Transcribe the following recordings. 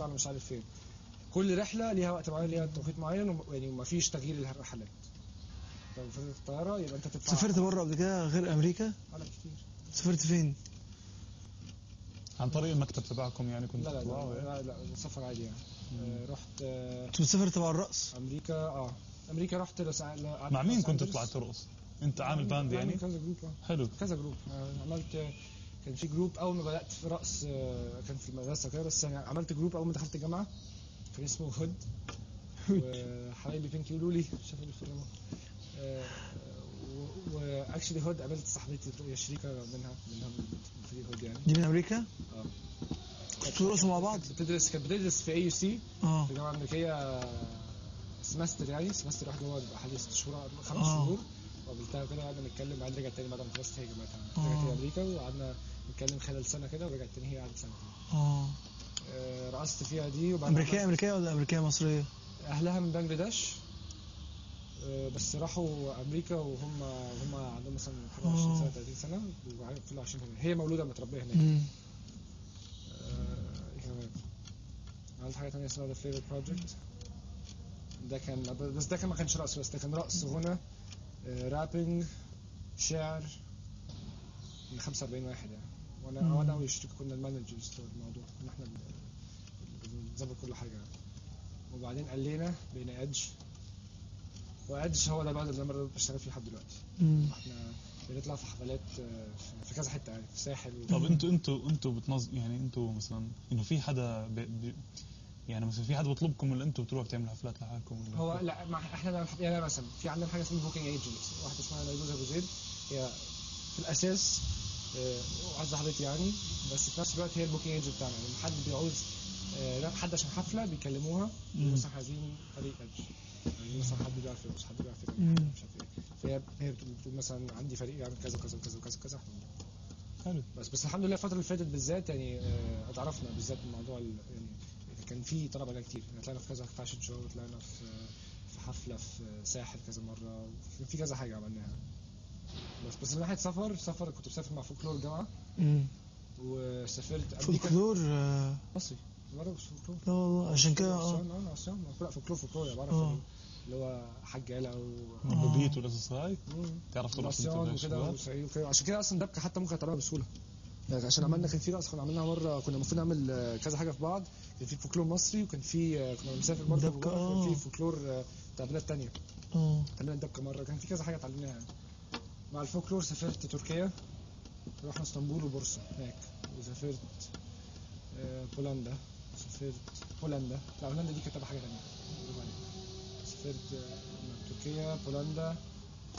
طلعنا مش عارف فين. كل رحلة ليها وقت معين ليها توقيت معين يعني ما فيش تغيير للرحلات. لو فضلت الطيارة يبقى أنت تدفع سافرت بره قبل كده غير أمريكا؟ على كتير. سافرت فين؟ عن طريق المكتب تبعكم يعني كنت لا لا لا, يعني؟ لا, لا سفر عادي يعني. آه رحت آه كنت بتسافر تبع الرقص؟ أمريكا آه. أمريكا رحت قعدت مع مين كنت. تطلع ترقص؟ أنت عامل band يعني؟ كذا group. حلو. كذا group. آه، عملت كان في group أول ما بدأت في رقص آه، كان في المدرسة كده بس يعني عملت group أول ما دخلت الجامعة. كان اسمه هود. وحبايبي بينكي يقولوا لي. شافوا لي الفيلم و actually هود قابلت صاحبتي هي شريكة منها منها من فريق هود يعني. دي من أمريكا؟ آه. بترقصوا مع بعض؟ بتدرس كانت بتدرس في AUC آه. في الجامعة الأمريكية semester يعني. semester واحد هو حوالي ست شهور خمس آه. شهور. وقابلتها كده وقعدنا نتكلم بعدين رجعت تاني بعد ما خلصت هي جامعتها آه. رجعت أمريكا وقعدنا نتكلم خلال سنة كده ورجعت تاني هي قعدت سنة آه. آه، رقصت فيها دي وبعدين امريكيه أمريكية ولا أمريكية مصرية؟ أهلها من بنجلاديش. آه، بس راحوا أمريكا وهم هم عندهم مثلا حاجة 20 سنة آه. 30 سنه عايشين هنا هي مولودة متربية هناك. امم عملت حاجة تانية اسمها The Flavor Project ده كان بس ده كان ما كانش رقص بس ده كان رقص غنى rapping شعر من 45 واحد يعني. وأنا مم. وأنا وشريك كنا ال managers بتوع الموضوع كنا إحنا اللي بنظبط كل حاجة يعني. وبعدين قلينا بقينا Edge و Edge هو ده ال band اللي أنا بشتغل فيه لحد دلوقتي إحنا بنطلع في حفلات آه، في- في كذا حتة يعني في الساحل و... طب أنتوا أنتوا أنتوا بتنظم يعني أنتوا مثلا إنه في حدا ب... ب... يعني مثلا في حدا بيطلبكم ولا أنتوا بتروحوا تعملوا حفلات لحالكم ولا هو لا ما إحنا بنعمل يعني مثلا في عندنا حاجة اسمها booking agent واحدة اسمها نيروز ابو زيد هي في الأساس آه، واحدة صاحبتي يعني. بس في نفس الوقت هي ال booking agent بتاعنا لما حد بيعوز آه، حد عشان حفلة بيكلموها. مثلا عايزين فريق يعني مثلا حد بيعرف يرقص حد بيعرف يغني. مش عارف إيه. فهي هي بتقول مثلا عندي فريق يعمل كذا وكذا وكذا وكذا وكذا. إحنا حلو. بس بس الحمد لله الفترة اللي فاتت بالذات يعني آه، اتعرفنا بالذات من موضوع يعني كان في طلب علينا كتير. يعني طلعنا في كذا fashion show طلعنا في في حفلة في ساحل كذا مرة في كذا حاجة عملناها. بس بس من ناحيه سفر سفر كنت بسافر مع فولكلور الجامعة امم وسافرت أمريكا. فولكلور آه، مصري. بس فولكلور. لا والله عشان كده آه. آه عصيان لا فولكلور فولكلور عباره آه. عن اللي هو حجاله و ببيت والقصص هاي مم. تعرف ترقص وكده عشان كده أصلا دبكة حتى ممكن تعملها بسهولة. يعني عشان عملنا كان في رقص كنا عملناها مرة كنا المفروض نعمل آه، كذا حاجة في بعض. كان في فولكلور مصري وكان في آه، كنا بنسافر برضه دبكة، كان آه. في فولكلور آه، بتاع بلاد تانية. آه. اتعلمنا الدبكه مرة. كان في كذا حاجة اتعلمناها يعني. مع الفولكلور سافرت تركيا رحنا اسطنبول وبورصة هناك. وسافرت آه، بولندا. سافرت هولندا لا هولندا دي كانت تبع حاجة ثانية سافرت آه، تركيا بولندا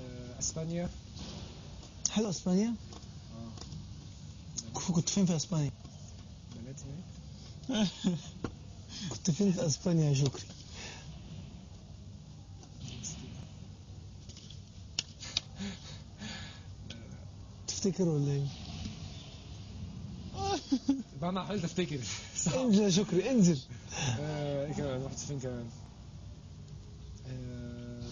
آه، أسبانيا. حلو أسبانيا؟ آه. كنت فين في أسبانيا؟ بنات هناك؟ كنت فين في أسبانيا يا شكري؟ تفتكر ولا إيه؟ بقى أنا حاولت أفتكر. صح إنزل يا شكري إنزل. آه، إيه كمان؟ رحت فين كمان. آه،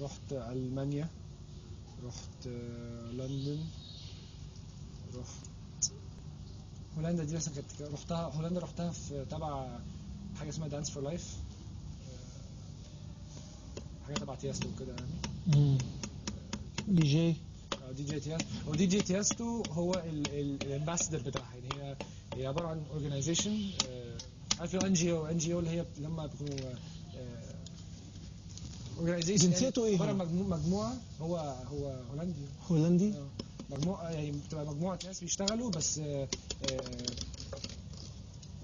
رحت ألمانيا. رحت آه، لندن. رحت هولندا. دي مثلا كانت رحتها هولندا رحتها في تبع حاجة اسمها Dance for Life حاجة تبع Tiësto وكده يعني. DJ DJ Tiësto و DJ Tiësto هو ال ambassador بتاعها. يعني هي هي عبارة عن organization عارف ان جي أو ان جي أو اللي هي لما بيكونوا organization جنسيته إيه عباره هو؟ عن مجمو- مجموعة هو هو هولندي. هولندي؟ آه، مجموعة يعني بتبقى مجموعة ناس بيشتغلوا بس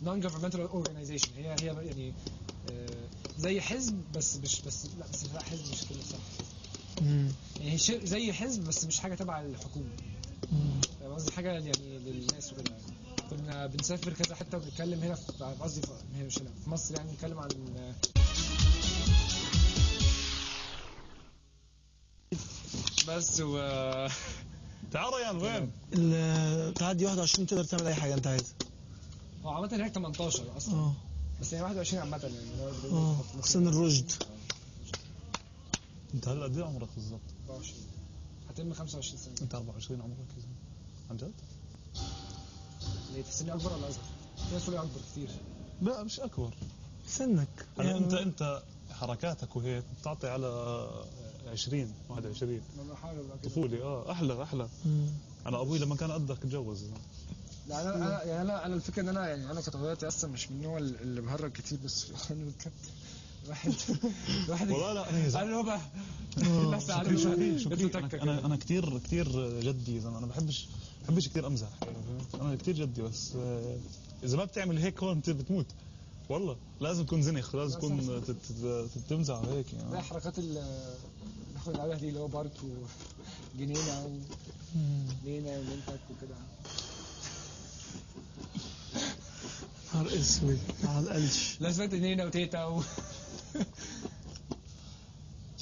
non-governmental organization هي هي يعني آه، زي حزب بس مش بس لا بس لا حزب مش كده صح. يعني شيء زي حزب بس مش حاجة تبع الحكومة. مم. فاهم قصدي؟ حاجة يعني للناس وكده. يعني. كنا بنسافر كذا حتة وبنتكلم هنا في قصدي مش هنا في مصر يعني نتكلم عن بس و تعال ريان وين؟ تعدي 21 تقدر تعمل أي حاجة أنت عايزها. هو عامة هناك 18 أصلا. آه. بس هي 21 عامة يعني. آه. سن الرشد. انت هلا قد إيه عمرك بالضبط؟ 24 هتم 25 سنة. انت 24 عمرك يا زلمة. عن جد؟ ليه؟ تحسني أكبر ولا أصغر؟ ناس تقول أكبر كتير لا مش أكبر. سنك. يعني انت أنت حركاتك وهيك بتعطي على 20 21 أنا بحاول ابقى كده طفولي آه أحلى أحلى. مم. أنا أبوي لما كان قدك اتجوز. لا أنا أنا يعني أنا أنا الفكرة إن أنا يعني أنا كطبيعتي أصلا مش من النوع اللي بهرج كتير بس يعني بجد واحد واحد والله لا أنا بقى. آه. أنا أنا, كثير كثير جدي زلمه أنا بحبش بحبش كثير أمزح؟ أنا كثير جدي بس آه، إذا ما بتعمل هيك هون بتموت. والله لازم تكون زنخ لازم لا، تكون تمزح هيك لا يعني حركات ال ناخد عليها دي اللي هو بارت وجنينه مم. ونينا ومنتك وكده. نهار اسود على القلش. لا سمعت نينا وتيتا و...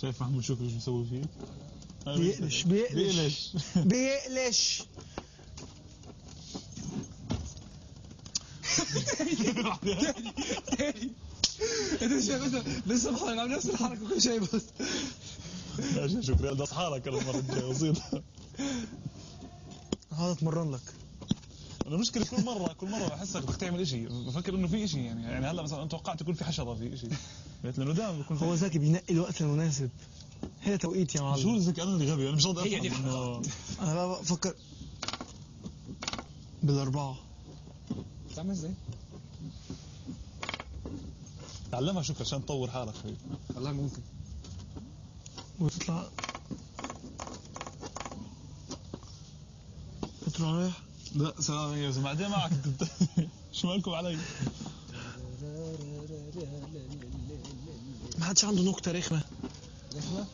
شايف محمود شكري شو مسوي فيه؟ بيقلش بيقلش بيقلش انت شايف انت لسه بحرك عامل نفس الحركه كل شيء بس يا شكري ده أنا المره الجايه بسيط هذا اتمرن لك المشكلة كل مره كل مرة بحسك بدك تعمل شيء بفكر إنه في شيء يعني. يعني هلأ مثلا توقعت يكون في حشرة في شيء لأنه دائما بيكون هو ذكي بينقي الوقت المناسب. هي توقيت يا شو معلم الذكي أنا اللي غبي. أنا مش راضي هي دي افهم أنا بفكر بالأربعة. بتعمل إزاي؟ تعلمها شكرا عشان تطور حالك شوي. والله ممكن. وتطلع. تطلع رايح لا سلام يا زلمه بعدين معك. شو مالكم علي؟ ما حدش عنده نكتة رخمة. رخمة؟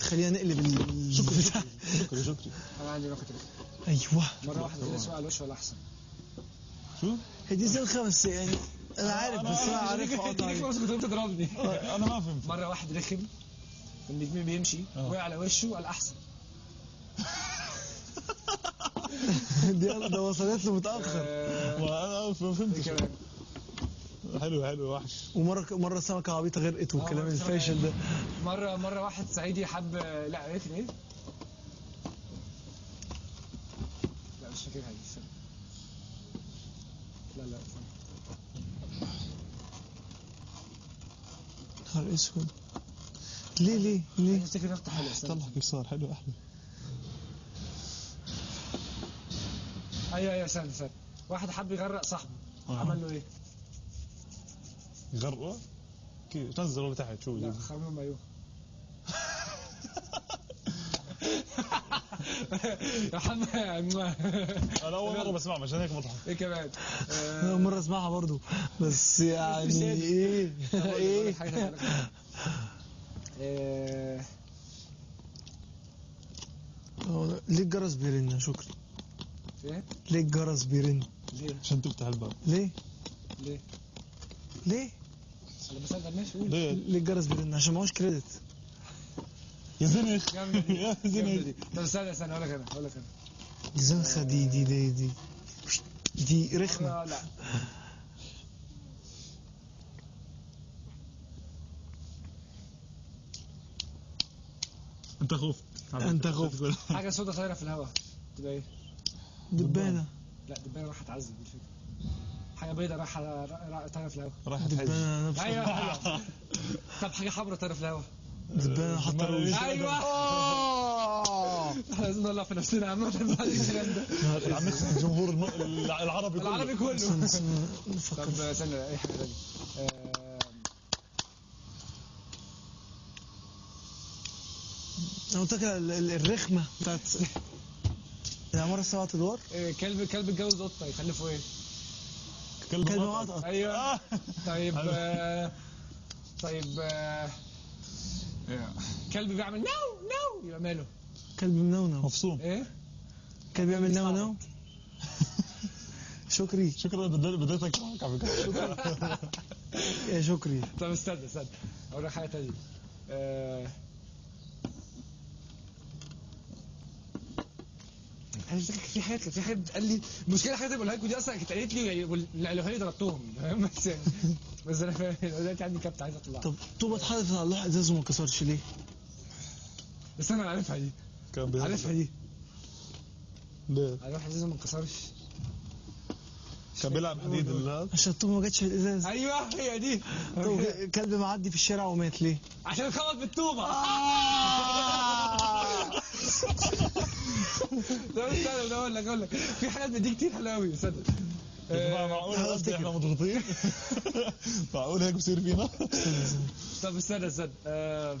تخلينا نقلب ال شكرا. شكرا شكرا. أنا عندي نقطة رخمة. أيوه. مرة واحدة كده اسمها على الوش ولا أحسن؟ شو؟ هي دي زنخه بس يعني أنا عارف بس أنا عارف أنت كنت تضربني أنا ما فهمت. مرة واحد رخم النجم بيمشي. وقع على وشه قال أحسن. دي ده وصلت له متأخر. آه، ما فهمتش. حلو حلو وحش. ومرة مرة سمكه عبيطه غرقت والكلام مرة الفاشل ده. مرة مرة واحد صعيدي حب لا قالت إيه؟ لا مش فاكرها دي. لا لا. نهار أسود. ليه ليه ليه؟ أفتكر حلوة استنى. طلع كيف صار حلو أحلى. أيوه أيوه استنى استنى واحد حب يغرق صاحبه. آه. عمل له إيه؟ يغرقوا كيف؟ نزلوا لتحت شو لا؟ خرموا مايوه يا محمد أنا أول مرة بسمعها عشان هيك بضحك إيه كمان؟ أول مرة أسمعها برضو. بس يعني إيه؟ إيه؟ ليه الجرس بيرن يا ليه؟ الجرس بيرن؟ ليه؟ عشان تفتح الباب. ليه؟ ليه؟ ليه؟ أنا بسأل ماشي قول. ليه؟ ليه الجرس بيرن؟ عشان معهوش credit. يا زنخ يا زنخ طب استنى استنى أقول لك أنا أقول لك أنا. دي زنخه دي دي دي دي. دي رخمة. مرة- لا. أنت خفت أنت خفت. حاجة سودة طايرة في الهواء تبقى إيه؟ دبانة. لا دبانة راح تعذب دي الفكرة. حاجة بيضة راح راح طايرة في الهواء. راح تحج دبانة نفس أيوه. طب حاجة حمرا طايرة في الهواء. دبانة حاطة روج أيوه. إحنا لازم نولع في نفسنا عامة بعد الكلام ده عم نخسر الجمهور الم- العربي كله. العربي كله. استنى- استنى، نفكر. طب استنى أي حاجة تانية؟ آه، أنا قلت لك ال- ال- الرخمة بتاعت العمارة السبعة أدوار. آه، كلب كلب اتجوز قطة يخلفوا إيه؟ كلب كلب مقطع. مقطع أيوه. طيب آه، طيب آه، كلب بيعمل نو نو يبقى ماله؟ كلب منونو مفصوم إيه؟ كلب بيعمل نو نو شكري. شكرا بديت بديت اكرهك على فكرة. يا شكري. طب استنى استنى. أقول لك حاجة تانية. آه... أنا فاكر في حاجات في حاجات بتقال لي المشكلة الحاجات اللي بقولها لكم دي أصلا كانت قالت لي واللي قالوها لي ضربتهم فاهم؟ بس يعني بس أنا فاهم دلوقتي عندي كابت عايز اطلع طب طوبة اتحدفت على اللوح إزاز وما اتكسرش ليه؟ بس أنا عارفها دي كان. عارفها دي ليه؟ عارفها دي ما انكسرش كان بيلعب حديد عشان الطوبه ما جاتش في الإزاز أيوه هي دي كلب معدي في الشارع ومات ليه؟ عشان خبط بالطوبة ده استنى ده أقول لك أقول لك في حاجات من دي كتير حلوة قوي صدق. جماعة معقول قصدي إحنا. مضغوطين؟ معقول هيك بصير فينا؟ طب استنى استنى. آه،